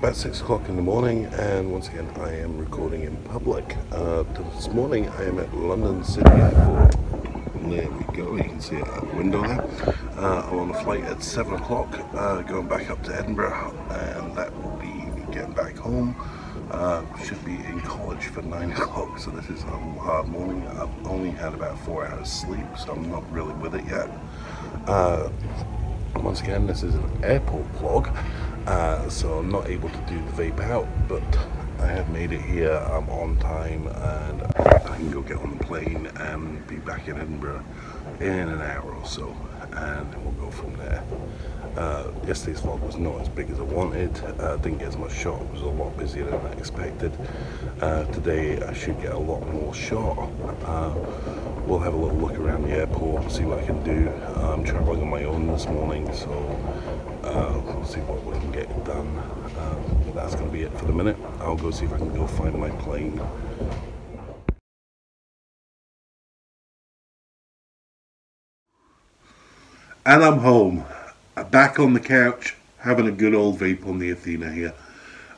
about six o'clock in the morning, and once again, I am recording in public. Uh, this morning, I am at London City Airport. There we go, you can see it out the window there. Uh, I'm on a flight at seven o'clock, uh, going back up to Edinburgh, and that will be getting back home. Uh, should be in college for nine o'clock, so this is a hard morning. I've only had about four hours sleep, so I'm not really with it yet. Uh, once again, this is an airport vlog. Uh, so I'm not able to do the vape out, but I have made it here. I'm on time and I can go get on the plane and be back in Edinburgh in an hour or so, and we'll go from there. Uh, yesterday's vlog was not as big as I wanted. Uh, didn't get as much shot. It was a lot busier than I expected. Uh, today I should get a lot more shot. Uh, we'll have a little look around the airport, see what I can do. I'm travelling on my own this morning, so uh, we'll see what done. Um, that's going to be it for the minute. I'll go see if I can go find my plane. And I'm home, back on the couch, having a good old vape on the Athena here.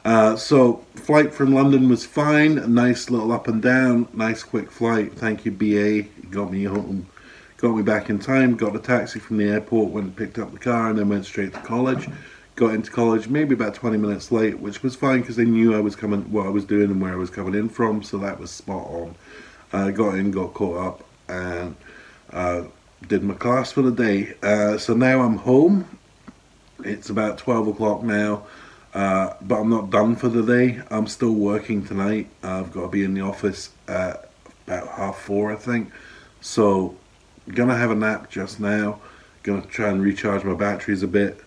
Uh, so, flight from London was fine, a nice little up and down, nice quick flight. Thank you, BA. Got me home got me back in time, got a taxi from the airport, went and picked up the car, and then went straight to college. Got into college maybe about 20 minutes late, which was fine because they knew I was coming, what I was doing, and where I was coming in from, so that was spot on. I uh, got in, got caught up, and uh, did my class for the day. Uh, so now I'm home. It's about 12 o'clock now. Uh, but I'm not done for the day. I'm still working tonight. I've got to be in the office at about half four, I think. So gonna have a nap just now. Gonna try and recharge my batteries a bit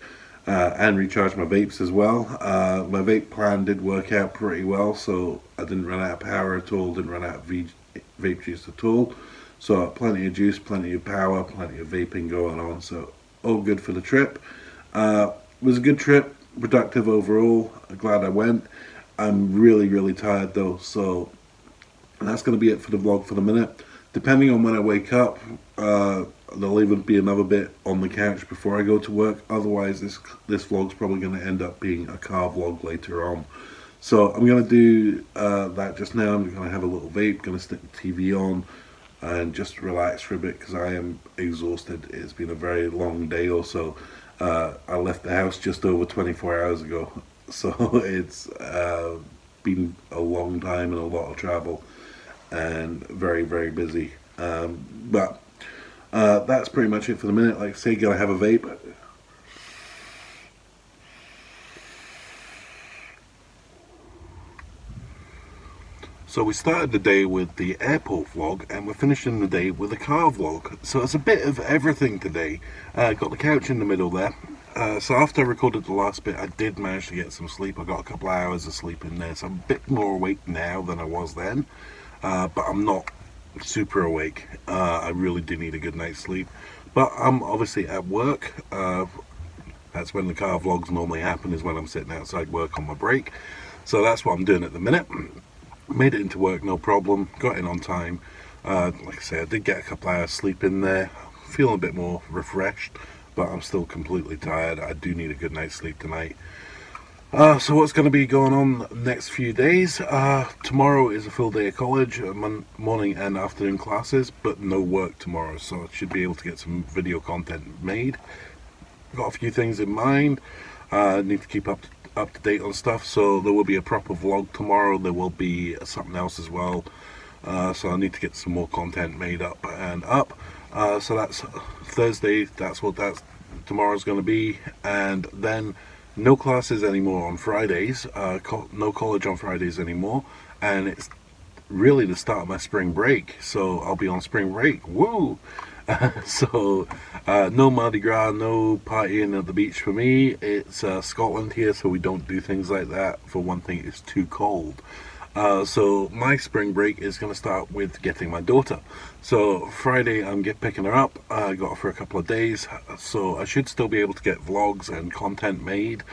uh, and recharge my vapes as well. Uh, my vape plan did work out pretty well, so I didn't run out of power at all. Didn't run out of vape juice at all. So plenty of juice, plenty of power, plenty of vaping going on. So all good for the trip. Uh, it was a good trip, productive overall. I'm glad I went. I'm really, really tired though, so that's going to be it for the vlog for the minute depending on when I wake up, uh, there'll even be another bit on the couch before I go to work. Otherwise, this this vlog's probably going to end up being a car vlog later on. So I'm going to do uh, that just now. I'm going to have a little vape, going to stick the TV on and just relax for a bit because I am exhausted. It's been a very long day or so. Uh, I left the house just over 24 hours ago. So it's uh, been a long time and a lot of travel and very very busy. Um, but uh, that's pretty much it for the minute. Like I say, gotta have a vape. So we started the day with the airport vlog and we're finishing the day with a car vlog. So it's a bit of everything today. Uh, got the couch in the middle there. Uh, so after I recorded the last bit, I did manage to get some sleep. I got a couple of hours of sleep in there, so I'm a bit more awake now than I was then uh, but I'm not super awake. Uh, I really do need a good night's sleep. But I'm obviously at work. Uh, that's when the car vlogs normally happen, is when I'm sitting outside work on my break. So that's what I'm doing at the minute. Made it into work, no problem. Got in on time. Uh, like I say, I did get a couple hours sleep in there. Feeling a bit more refreshed, but I'm still completely tired. I do need a good night's sleep tonight. Uh, so what's going to be going on next few days? Uh, tomorrow is a full day of college, uh, morning and afternoon classes, but no work tomorrow, so I should be able to get some video content made. Got a few things in mind. Uh, need to keep up to, up to date on stuff, so there will be a proper vlog tomorrow. There will be something else as well. Uh, so I need to get some more content made up and up. Uh, so that's Thursday. That's what that's tomorrow's going to be, and then no classes anymore on Fridays, uh, co no college on Fridays anymore, and it's really the start of my spring break, so I'll be on spring break. Woo! so, uh, no Mardi Gras, no partying at the beach for me. It's uh, Scotland here, so we don't do things like that. For one thing, it's too cold. Uh, so my spring break is going to start with getting my daughter. So Friday I'm get picking her up. I got her for a couple of days, so I should still be able to get vlogs and content made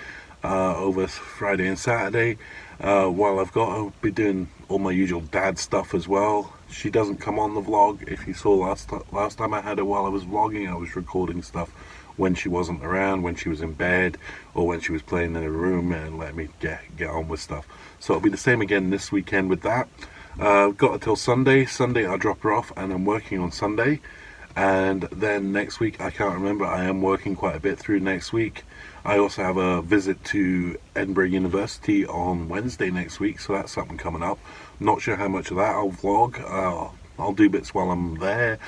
uh, over Friday and Saturday. Uh, while I've got I'll be doing all my usual dad stuff as well. She doesn't come on the vlog. If you saw last last time I had her while I was vlogging, I was recording stuff when she wasn't around, when she was in bed, or when she was playing in her room, and let me get get on with stuff. So it'll be the same again this weekend with that. Uh, got until Sunday. Sunday I drop her off, and I'm working on Sunday. And then next week, I can't remember. I am working quite a bit through next week. I also have a visit to Edinburgh University on Wednesday next week, so that's something coming up. Not sure how much of that I'll vlog. Uh, I'll do bits while I'm there.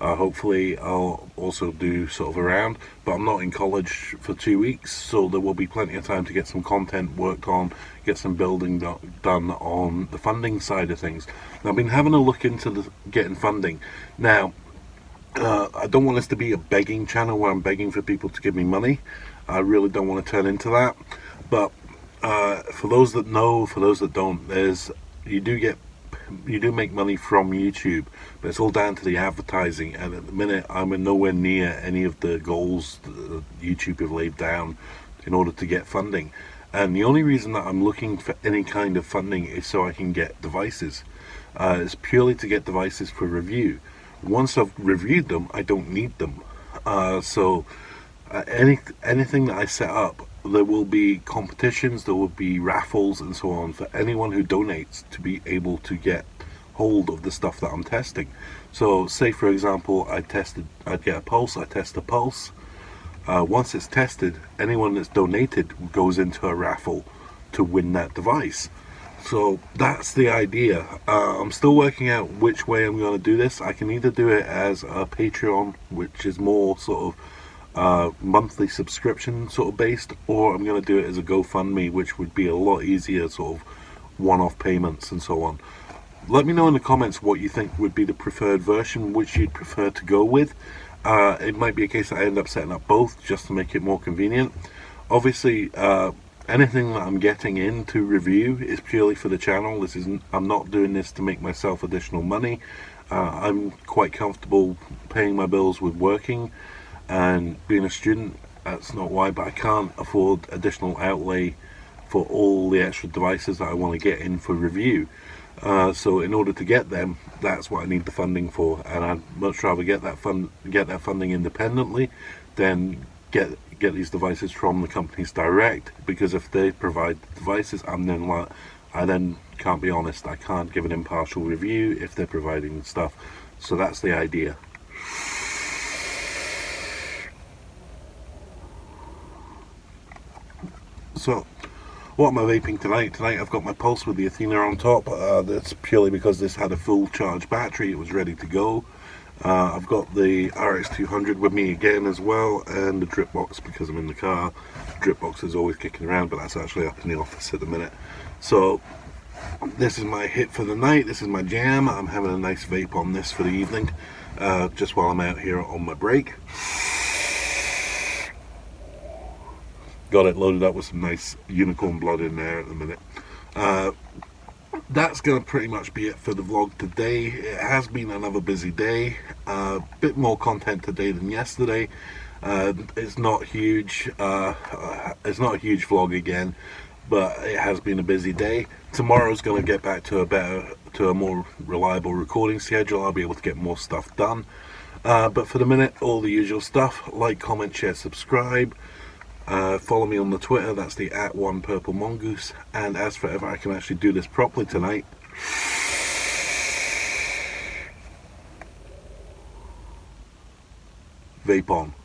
Uh, hopefully, I'll also do sort of around, but I'm not in college for two weeks, so there will be plenty of time to get some content worked on, get some building do done on the funding side of things. Now, I've been having a look into the getting funding. Now, uh, I don't want this to be a begging channel where I'm begging for people to give me money. I really don't want to turn into that. But uh, for those that know, for those that don't, there's you do get you do make money from YouTube, but it's all down to the advertising. And at the minute, I'm nowhere near any of the goals that YouTube have laid down in order to get funding. And the only reason that I'm looking for any kind of funding is so I can get devices. Uh, it's purely to get devices for review. Once I've reviewed them, I don't need them. Uh, so uh, any anything that I set up, there will be competitions, there will be raffles and so on for anyone who donates to be able to get hold of the stuff that I'm testing. So say for example I tested I'd get a pulse, I test a pulse. Uh, once it's tested, anyone that's donated goes into a raffle to win that device. So that's the idea. Uh, I'm still working out which way I'm going to do this. I can either do it as a Patreon, which is more sort of uh, monthly subscription sort of based, or I'm going to do it as a GoFundMe, which would be a lot easier, sort of one-off payments and so on. Let me know in the comments what you think would be the preferred version, which you'd prefer to go with. Uh, it might be a case that I end up setting up both just to make it more convenient. Obviously, uh, anything that I'm getting in to review is purely for the channel. This isn't. I'm not doing this to make myself additional money. Uh, I'm quite comfortable paying my bills with working and being a student that's not why but I can't afford additional outlay for all the extra devices that I want to get in for review. Uh, so in order to get them that's what I need the funding for. And I'd much rather get that fund get that funding independently than get get these devices from the companies direct because if they provide the devices I'm then like I then can't be honest. I can't give an impartial review if they're providing stuff. So that's the idea So, what am I vaping tonight? Tonight I've got my Pulse with the Athena on top. Uh, that's purely because this had a full charge battery. It was ready to go. Uh, I've got the RX200 with me again as well, and the drip box because I'm in the car. Drip box is always kicking around, but that's actually up in the office at the minute. So, this is my hit for the night. This is my jam. I'm having a nice vape on this for the evening, uh, just while I'm out here on my break. Got it loaded up with some nice unicorn blood in there at the minute. Uh, that's going to pretty much be it for the vlog today. It has been another busy day. A uh, bit more content today than yesterday. Uh, it's not huge. Uh, it's not a huge vlog again, but it has been a busy day. Tomorrow's going to get back to a better, to a more reliable recording schedule. I'll be able to get more stuff done. Uh, but for the minute, all the usual stuff. Like, comment, share, subscribe. Uh, follow me on the Twitter, that's the at one purple mongoose. And as for ever I can actually do this properly tonight. Vape on.